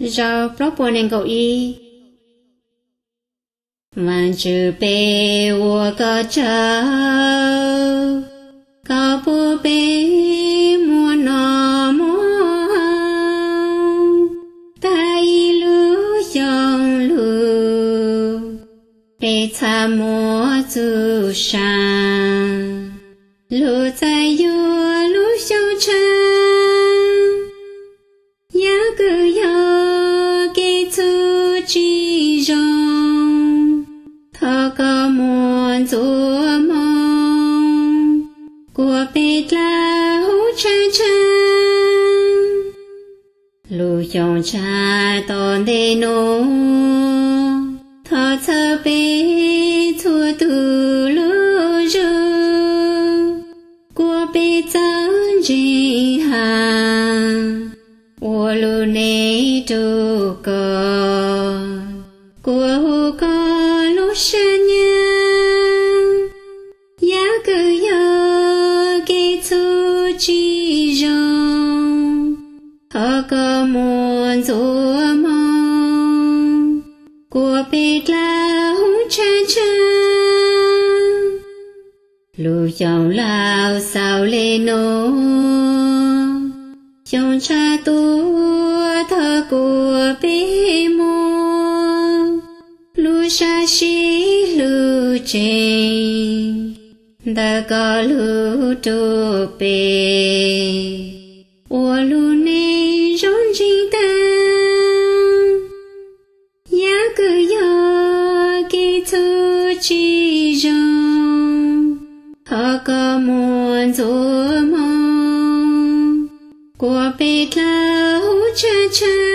do giờ proper angle y Vạn chữ bê ua cơ chơ Cơ bố bê mua nọ mua tài lưu dòng lưu Bê cha mua dù sàng Lưu tại yu lưu sâu chân Nhớ cười 几容，他个莫做梦，过被拉胡沉沉。路用茶到内浓，他侧背错度路入，过被脏人行，我路内 đi trừ cờ. Của hồ cơ lúc xa nhà giá cờ giờ kê thu chi rong ở cơ muôn rùa mong của bệt là hú cha cha. Lù chồng lao sao lên nô, chồng cha tôi chi lu chê da ga lu tu bê, wo lu ne rong jin ta. Ya ku yo ki tu chi jong ha ka mon zo ma ko pe cha cha.